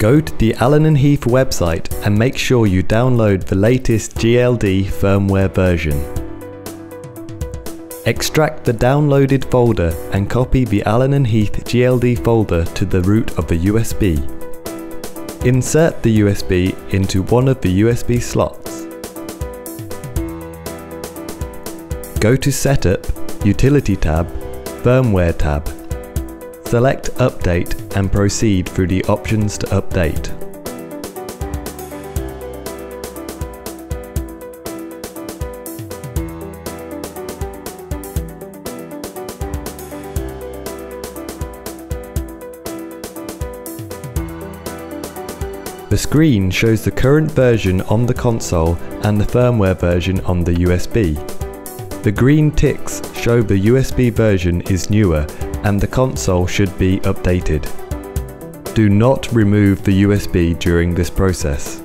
Go to the Allen & Heath website and make sure you download the latest GLD firmware version. Extract the downloaded folder and copy the Allen & Heath GLD folder to the root of the USB. Insert the USB into one of the USB slots. Go to Setup, Utility tab, Firmware tab. Select Update and proceed through the options to update. The screen shows the current version on the console and the firmware version on the USB. The green ticks show the USB version is newer and the console should be updated. Do not remove the USB during this process.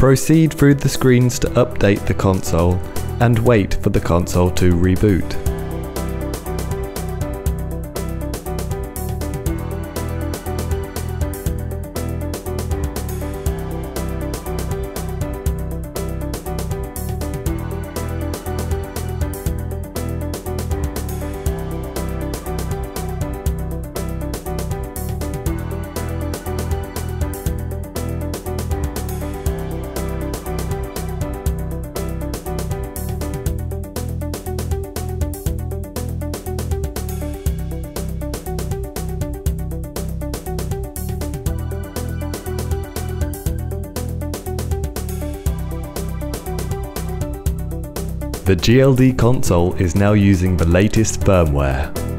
Proceed through the screens to update the console and wait for the console to reboot. The GLD console is now using the latest firmware.